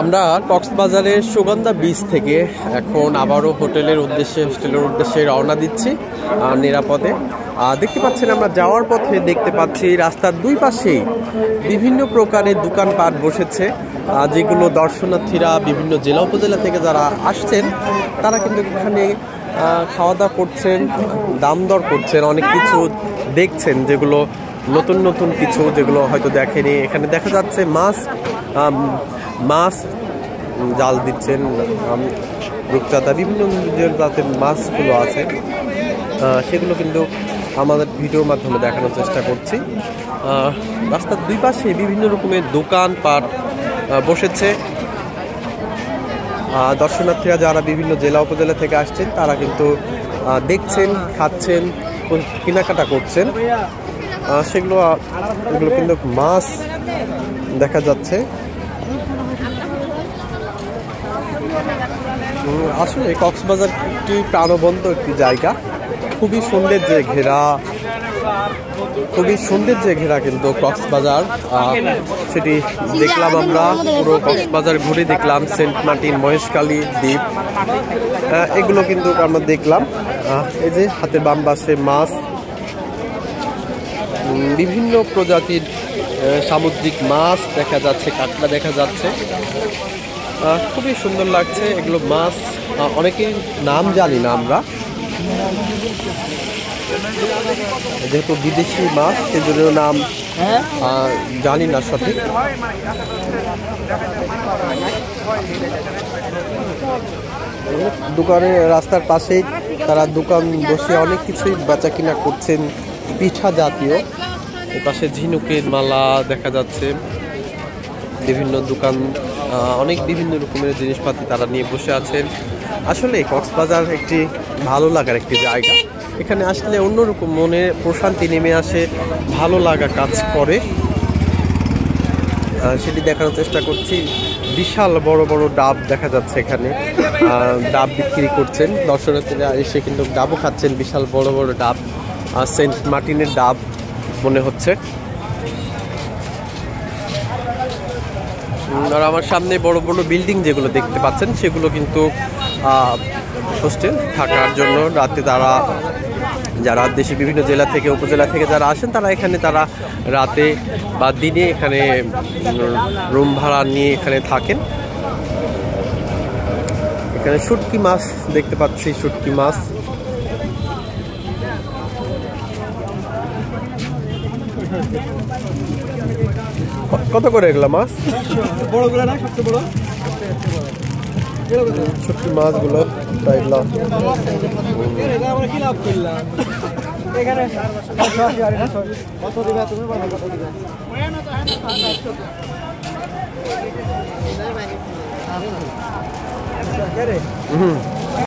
আমরা কক্সবাজারের সুগন্ধা বিচ থেকে এখন আবারও হোটেলের উদ্দেশ্যে, হোস্টেলের উদ্দেশ্যে রওনা দিচ্ছি নিরাপদে। দেখতে পাচ্ছেন আমরা যাওয়ার পথে দেখতে পাচ্ছি রাস্তার দুই পাশেই বিভিন্ন প্রকারের দোকানপাট বসেছে যেগুলো দর্শনার্থীরা বিভিন্ন জেলা উপজেলা থেকে যারা আসছেন, তারা কিন্তু এখানে খাওয়া দাওয়া করছেন, দাম দর করছেন, অনেক কিছু দেখছেন যেগুলো নতুন নতুন কিছু যেগুলো হয়তো দেখেনি। এখানে দেখা যাচ্ছে মাছ মাছ জাল দিচ্ছেন রূপচাঁদা বিভিন্ন যে জাতের মাছগুলো আছে। সেগুলো কিন্তু আমাদের ভিডিওর মাধ্যমে দেখানোর চেষ্টা করছি। রাস্তার দুই পাশে বিভিন্ন রকমের দোকানপাট আহ, বসেছে। দর্শনার্থীরা যারা বিভিন্ন জেলা উপজেলা থেকে আসছেন তারা কিন্তু দেখছেন খাচ্ছেন কেনাকাটা করছেন। সেগুলো এগুলো কিন্তু মাছ দেখা যাচ্ছে। আসলে কক্সবাজার একটি প্রাণবন্ত একটি জায়গা। খুবই সৌন্দর্যে ঘেরা, খুবই সৌন্দর্যে ঘেরা কিন্তু কক্সবাজার। সেটি দেখলাম আমরা, পুরো কক্সবাজার ঘুরে দেখলাম, সেন্ট মার্টিন মহেশখালী দ্বীপ। এগুলো কিন্তু আমরা দেখলাম। এই যে হাতে বাম পাশে মাছ। বিভিন্ন প্রজাতির সামুদ্রিক মাছ দেখা যাচ্ছে, কাঁকড়া দেখা যাচ্ছে। খুবই সুন্দর লাগছে এগুলো মাছ। আহ, অনেকের নাম জানি না আমরা। যেহেতু বিদেশি মাছ সেজন্য নাম জানি না সঠিক। দোকানে রাস্তার পাশেই তারা দোকান বসে অনেক কিছুই বেচা কিনা করছেন পিঠা জাতীয়। এ পাশে ঝিনুকের মালা দেখা যাচ্ছে। বিভিন্ন দোকান অনেক বিভিন্ন রকমের জিনিসপাতি তারা নিয়ে বসে আছেন। আসলে কক্সবাজার একটি ভালো লাগার একটি জায়গা। এখানে আসলে অন্যরকম মনে প্রশান্তি নেমে আসে, ভালো লাগা কাজ করে। সেটি দেখানোর চেষ্টা করছি। বিশাল বড় বড় ডাব দেখা যাচ্ছে এখানে। ডাব বিক্রি করছেন। দর্শনার্থীরা এসে কিন্তু ডাবও খাচ্ছেন। বিশাল বড় বড় ডাব সেন্ট মার্টিনের ডাব মনে হচ্ছে। আর আমার সামনে বড় বড় বিল্ডিং যেগুলো দেখতে পাচ্ছেন, সেগুলো কিন্তু হোস্টেল থাকার জন্য রাতে তারা, যারা দেশে বিভিন্ন জেলা থেকে, উপজেলা থেকে যারা আসেন, তারা এখানে তারা রাতে বা দিনে এখানে রুম ভাড়া নিয়ে এখানে থাকেন। এখানে শুটকি মাছ দেখতে পাচ্ছি, শুটকি মাছ। কত করে এগুলা মাছ? বড়গুলো না সবচেয়ে বড়? শুটকি মাছগুলো এখানে। কত দিবা তুমি কত দিবা হুম।